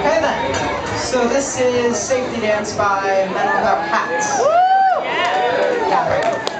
Okay then. So this is Safety Dance by Men Without Hats. Woo! Yeah.